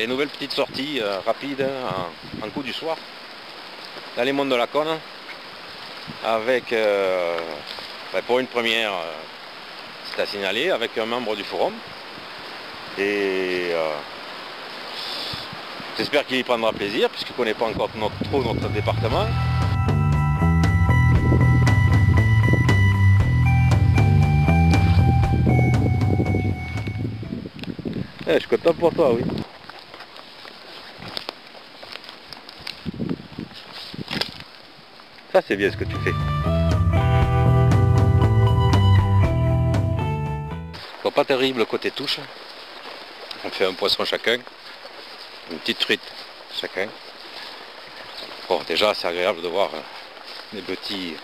les nouvelles petites sorties euh, rapides en, en coup du soir. Dans les mondes de la Cône avec euh, ben, pour une première euh, c'est à signaler avec un membre du forum. Et j'espère qu'il y prendra plaisir puisqu'il ne connaît pas encore notre- trop notre département. Eh, je suis content pour toi oui C'est bien ce que tu fais. Bon, pas terrible côté touche. On fait un poisson chacun. Une petite truite chacun. Bon déjà c'est agréable de voir euh, des petits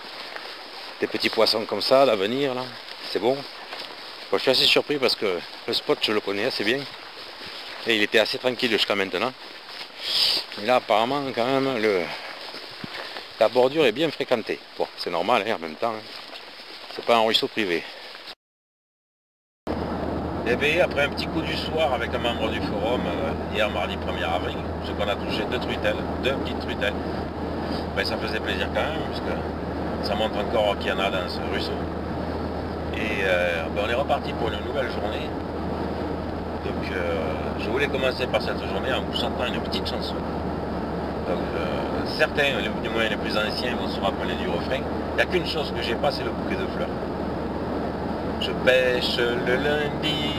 des petits poissons comme ça à venir là. C'est bon. Bon, je suis assez surpris parce que le spot je le connais assez bien. Et il était assez tranquille jusqu'à maintenant. Mais là apparemment quand même le, la bordure est bien fréquentée. Bon, c'est normal hein, en même temps. hein. C'est pas un ruisseau privé. Et bien, après un petit coup du soir avec un membre du forum, euh, hier mardi 1er avril, ce qu'on a touché deux truitelles, deux petites truitelles. Ben, ça faisait plaisir quand même, parce que ça montre encore qu'il y en a dans ce ruisseau. Et euh, ben, on est reparti pour une nouvelle journée. Donc euh, je voulais commencer par cette journée en vous chantant une petite chanson. Certains, du moins les plus anciens, vont se rappeler du refrain. Il n'y a qu'une chose que j'ai pas, c'est le bouquet de fleurs. Je pêche le lundi,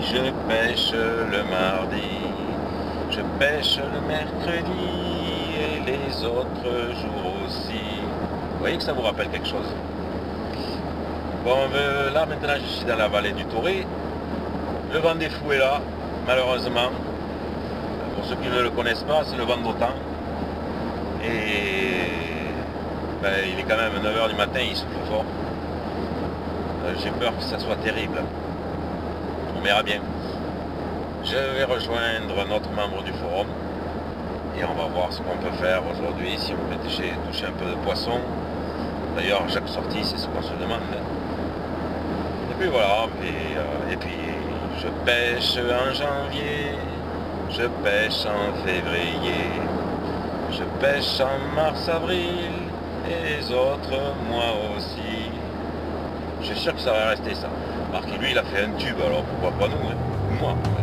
je pêche le mardi, je pêche le mercredi et les autres jours aussi. Vous voyez que ça vous rappelle quelque chose? Bon, euh, là maintenant je suis dans la vallée du Touré. Le vent des fous est là, malheureusement. Pour ceux qui ne le connaissent pas, c'est le vent d'OTAN. Et ben, il est quand même 9h du matin, il souffle fort. Euh, J'ai peur que ça soit terrible. On verra bien. Je vais rejoindre notre membre du forum et on va voir ce qu'on peut faire aujourd'hui, si on peut toucher, un peu de poisson. D'ailleurs, chaque sortie, c'est ce qu'on se demande. Et puis voilà, euh, et puis je pêche en janvier, je pêche en février, je pêche en mars-avril, et les autres mois aussi. Je suis sûr que ça va rester ça. Marc, lui, il a fait un tube, alors pourquoi pas nous, hein moi.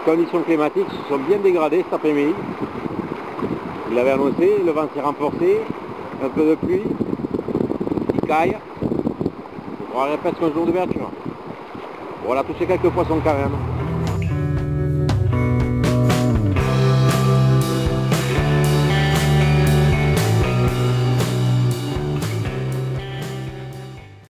Les conditions climatiques se sont bien dégradées cet après-midi. Il l'avait annoncé, le vent s'est renforcé, un peu de pluie, il caille. On aurait presque un jour d'ouverture. Voilà, tous ces quelques poissons quand même.